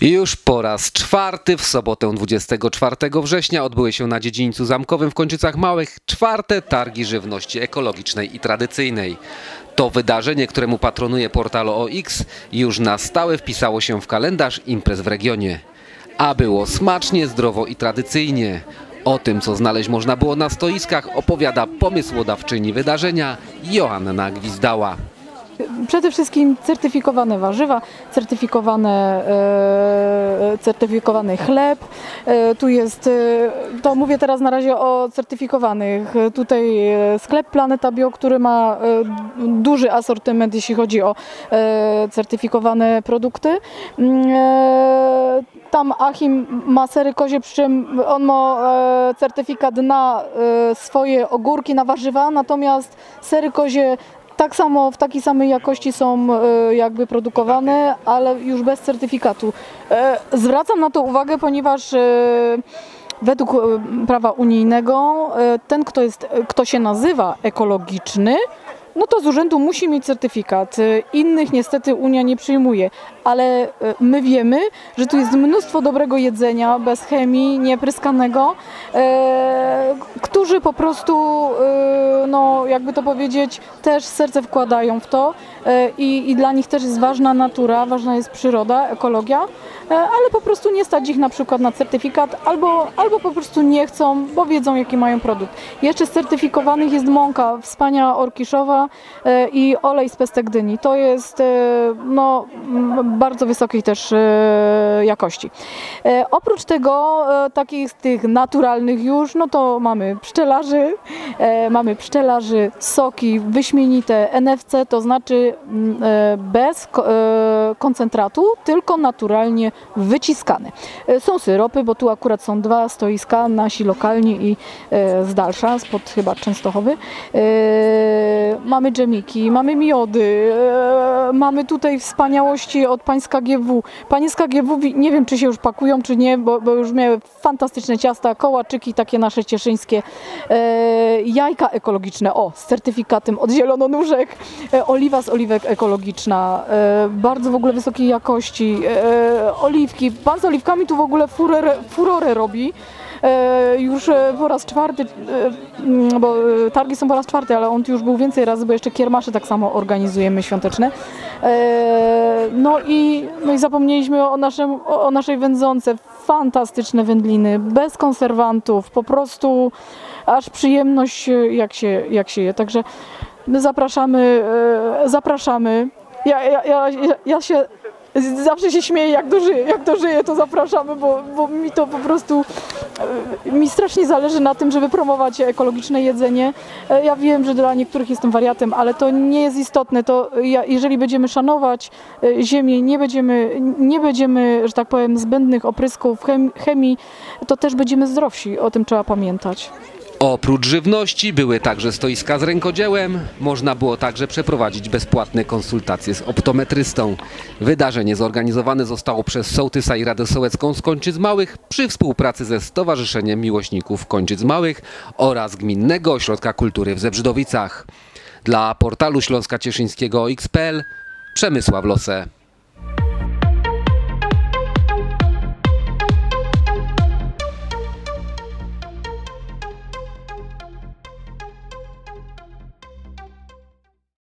Już po raz czwarty w sobotę 24 września odbyły się na dziedzińcu zamkowym w Kończycach Małych czwarte targi żywności ekologicznej i tradycyjnej. To wydarzenie, któremu patronuje portal OX, już na stałe wpisało się w kalendarz imprez w regionie. A było smacznie, zdrowo i tradycyjnie. O tym, co znaleźć można było na stoiskach, opowiada pomysłodawczyni wydarzenia Joanna Gwizdała. Przede wszystkim certyfikowane warzywa, certyfikowane, e, certyfikowany chleb. E, tu jest, e, to mówię teraz na razie o certyfikowanych. Tutaj sklep Planeta Bio, który ma duży asortyment, jeśli chodzi o certyfikowane produkty. Mm, Tam Achim ma sery kozie, przy czym on ma certyfikat na swoje ogórki, na warzywa, natomiast sery kozie tak samo w takiej samej jakości są e, jakby produkowane, ale już bez certyfikatu. E, Zwracam na to uwagę, ponieważ e, według prawa unijnego ten, kto, jest, kto się nazywa ekologiczny, no to z urzędu musi mieć certyfikat. E, Innych niestety Unia nie przyjmuje, ale e, my wiemy, że tu jest mnóstwo dobrego jedzenia, bez chemii, niepryskanego, e, którzy po prostu, e, no jakby to powiedzieć, też serce wkładają w to e, i, i dla nich też jest ważna natura, ważna jest przyroda, ekologia, ale po prostu nie stać ich na przykład na certyfikat albo, albo po prostu nie chcą, bo wiedzą jaki mają produkt. Jeszcze z certyfikowanych jest mąka wspaniała orkiszowa e, i olej z pestek dyni. To jest e, no, bardzo wysokiej też e, jakości. E, Oprócz tego e, takich tych naturalnych już, no to mamy pszczelarzy, e, mamy pszczelarzy, soki wyśmienite NFC, to znaczy e, bez ko- e, koncentratu, tylko naturalnie wyciskane. Są syropy, bo tu akurat są dwa stoiska, nasi lokalni i e, z dalsza, spod chyba Częstochowy. E, Mamy dżemiki, mamy miody, e, mamy tutaj wspaniałości od pań z KGW. Panie z KGW, nie wiem czy się już pakują, czy nie, bo, bo już miały fantastyczne ciasta, kołaczyki takie nasze cieszyńskie, jajka ekologiczne, o, z certyfikatem od zielononóżek, oliwa z oliwek ekologiczna, bardzo w ogóle wysokiej jakości, oliwki. Pan z oliwkami tu w ogóle furorę, furorę robi. E, już e, po raz czwarty, e, mm, bo e, targi są po raz czwarty, ale on tu już był więcej razy, bo jeszcze kiermasze tak samo organizujemy świąteczne. E, No i, no i zapomnieliśmy o, naszym, o naszej wędzące. Fantastyczne wędliny, bez konserwantów, po prostu aż przyjemność e, jak się, jak się je. Także my zapraszamy, zapraszamy. Ja, ja, ja- ja się zawsze się śmieję, jak dożyję, jak dożyję to zapraszamy, bo, bo mi to po prostu, e, mi strasznie zależy na tym, żeby promować ekologiczne jedzenie. E, Ja wiem, że dla niektórych jestem wariatem, ale to nie jest istotne. To ja, jeżeli będziemy szanować e, ziemię, nie będziemy, nie będziemy, że tak powiem, zbędnych oprysków, chem- chemii, to też będziemy zdrowsi. O tym trzeba pamiętać. Oprócz żywności były także stoiska z rękodziełem. Można było także przeprowadzić bezpłatne konsultacje z optometrystą. Wydarzenie zorganizowane zostało przez Sołtysa i Radę Sołecką z Kończyc Małych przy współpracy ze Stowarzyszeniem Miłośników Kończyc Małych oraz Gminnego Ośrodka Kultury w Zebrzydowicach. Dla portalu Śląska Cieszyńskiego XPL Przemysław Lose.